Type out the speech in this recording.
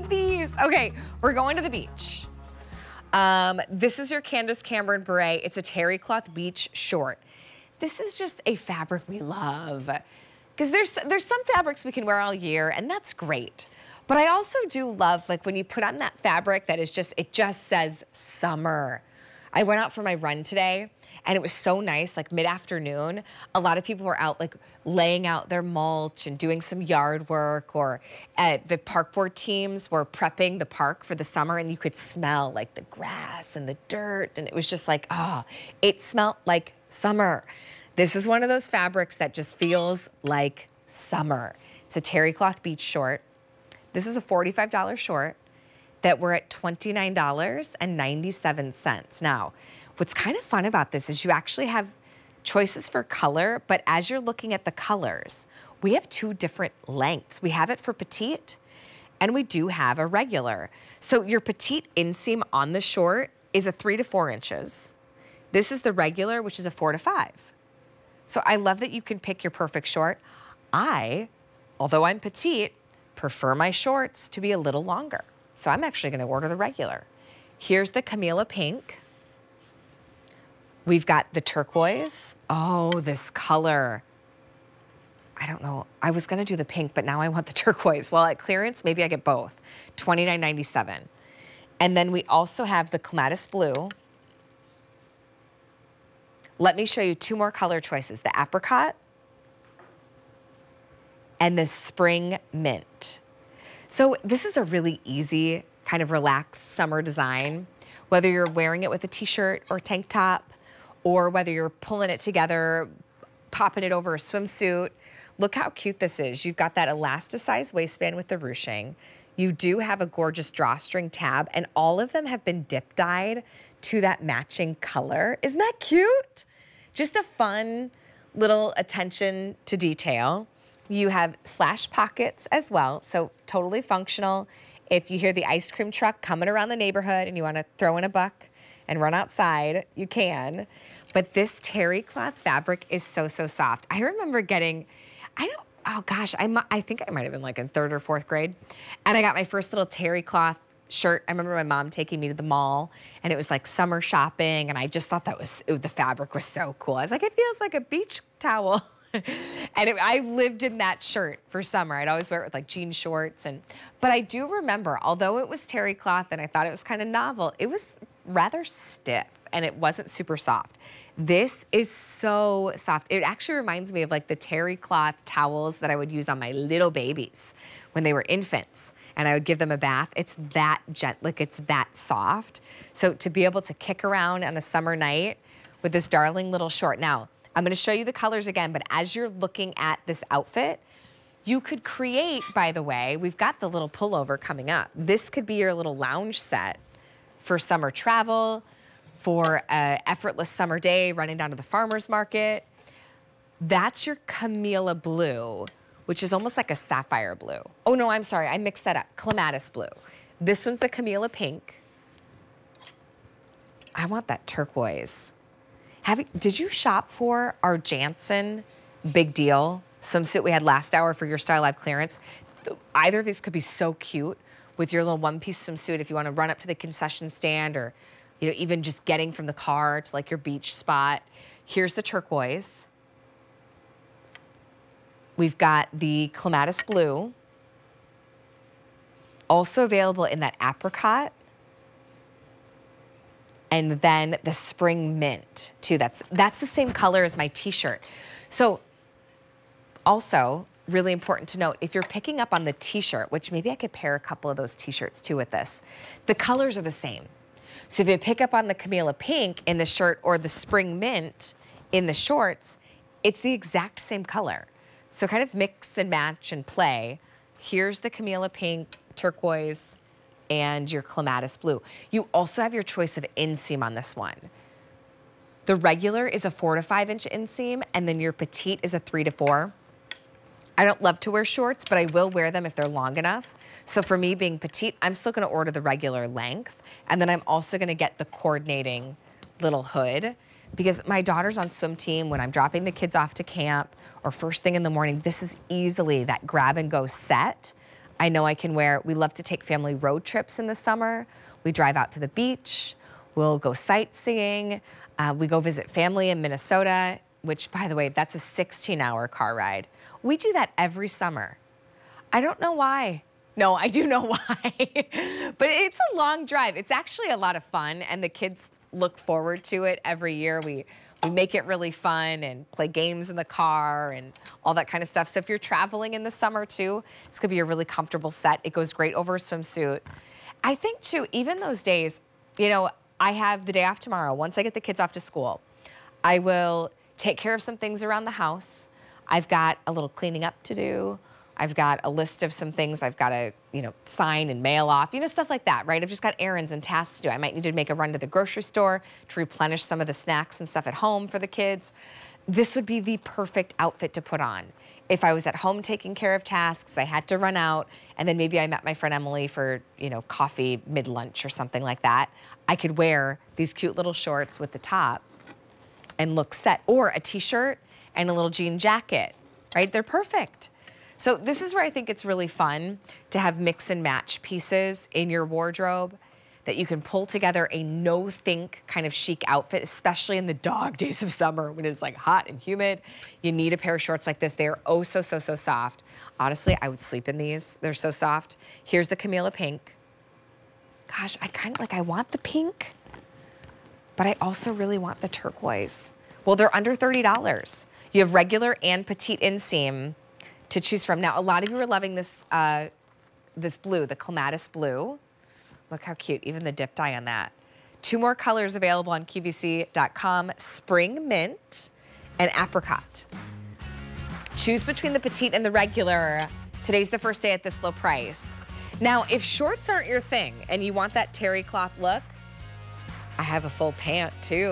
need these. Okay, we're going to the beach. Um, this is your Candace Cameron Bure. It's a terry cloth beach short. This is just a fabric we love. Because there's, there's some fabrics we can wear all year, and that's great. But I also do love, like, when you put on that fabric that is just, it just says summer. I went out for my run today, and it was so nice, like mid-afternoon. A lot of people were out, like, laying out their mulch and doing some yard work, or uh, the park board teams were prepping the park for the summer, and you could smell, like, the grass and the dirt, and it was just like, ah, oh, it smelled like summer. This is one of those fabrics that just feels like summer. It's a terry cloth beach short. This is a $45 short that we're at $29.97. Now, what's kind of fun about this is you actually have choices for color, but as you're looking at the colors, we have two different lengths. We have it for petite and we do have a regular. So your petite inseam on the short is a three to four inches. This is the regular, which is a four to five. So I love that you can pick your perfect short. I, although I'm petite, prefer my shorts to be a little longer. So I'm actually gonna order the regular. Here's the Camellia Pink. We've got the turquoise. Oh, this color. I don't know. I was gonna do the pink, but now I want the turquoise. Well, at clearance, maybe I get both. $29.97. And then we also have the clematis blue. Let me show you two more color choices, the apricot and the spring mint. So this is a really easy, kind of relaxed summer design, whether you're wearing it with a t-shirt or tank top, or whether you're pulling it together, popping it over a swimsuit. Look how cute this is. You've got that elasticized waistband with the ruching. You do have a gorgeous drawstring tab, and all of them have been dip dyed to that matching color. Isn't that cute? Just a fun little attention to detail. You have slash pockets as well, so totally functional. If you hear the ice cream truck coming around the neighborhood and you wanna throw in a buck and run outside, you can. But this terry cloth fabric is so, so soft. I remember getting, I don't, oh gosh, I, I think I might have been like in third or fourth grade. And I got my first little terry cloth shirt. I remember my mom taking me to the mall and it was like summer shopping and I just thought that was, it, the fabric was so cool. I was like, it feels like a beach towel. and it, I lived in that shirt for summer. I'd always wear it with like jean shorts. and But I do remember, although it was terry cloth and I thought it was kind of novel, it was rather stiff and it wasn't super soft. This is so soft. It actually reminds me of like the terry cloth towels that I would use on my little babies when they were infants and I would give them a bath. It's that gent, like it's that soft. So to be able to kick around on a summer night with this darling little short. Now, I'm gonna show you the colors again, but as you're looking at this outfit, you could create, by the way, we've got the little pullover coming up. This could be your little lounge set for summer travel, for an effortless summer day running down to the farmer's market. That's your Camellia blue, which is almost like a sapphire blue. Oh no, I'm sorry, I mixed that up. Clematis blue. This one's the Camellia pink. I want that turquoise. Have you, did you shop for our Jantzen big deal swimsuit we had last hour for your Style Live clearance? Either of these could be so cute with your little one-piece swimsuit if you want to run up to the concession stand or you know, even just getting from the car to like your beach spot. Here's the turquoise. We've got the clematis blue. Also available in that apricot and then the spring mint too. That's, that's the same color as my t-shirt. So also really important to note, if you're picking up on the t-shirt, which maybe I could pair a couple of those t-shirts too with this, the colors are the same. So if you pick up on the Camellia pink in the shirt or the spring mint in the shorts, it's the exact same color. So kind of mix and match and play. Here's the Camellia pink, turquoise, and your clematis blue. You also have your choice of inseam on this one. The regular is a four to five inch inseam, and then your petite is a three to four. I don't love to wear shorts, but I will wear them if they're long enough. So for me being petite, I'm still gonna order the regular length, and then I'm also gonna get the coordinating little hood because my daughter's on swim team when I'm dropping the kids off to camp or first thing in the morning, this is easily that grab and go set I know I can wear. We love to take family road trips in the summer. We drive out to the beach. We'll go sightseeing. Uh, we go visit family in Minnesota, which, by the way, that's a 16 hour car ride. We do that every summer. I don't know why. No, I do know why. but it's a long drive. It's actually a lot of fun, and the kids look forward to it every year. We we make it really fun and play games in the car and all that kind of stuff. So if you're traveling in the summer too, it's gonna be a really comfortable set. It goes great over a swimsuit. I think too, even those days, you know, I have the day off tomorrow. Once I get the kids off to school, I will take care of some things around the house. I've got a little cleaning up to do. I've got a list of some things I've got to, you know, sign and mail off, you know, stuff like that, right? I've just got errands and tasks to do. I might need to make a run to the grocery store to replenish some of the snacks and stuff at home for the kids. This would be the perfect outfit to put on. If I was at home taking care of tasks, I had to run out, and then maybe I met my friend Emily for, you know, coffee mid-lunch or something like that, I could wear these cute little shorts with the top and look set, or a t-shirt and a little jean jacket, right? They're perfect. So this is where I think it's really fun to have mix and match pieces in your wardrobe that you can pull together a no-think kind of chic outfit, especially in the dog days of summer when it's like hot and humid. You need a pair of shorts like this. They are oh so, so, so soft. Honestly, I would sleep in these. They're so soft. Here's the Camellia pink. Gosh, I kind of like, I want the pink, but I also really want the turquoise. Well, they're under $30. You have regular and petite inseam to choose from. Now, a lot of you are loving this, uh, this blue, the clematis blue. Look how cute, even the dip dye on that. Two more colors available on QVC.com, Spring Mint and Apricot. Choose between the petite and the regular. Today's the first day at this low price. Now, if shorts aren't your thing and you want that terry cloth look, I have a full pant too.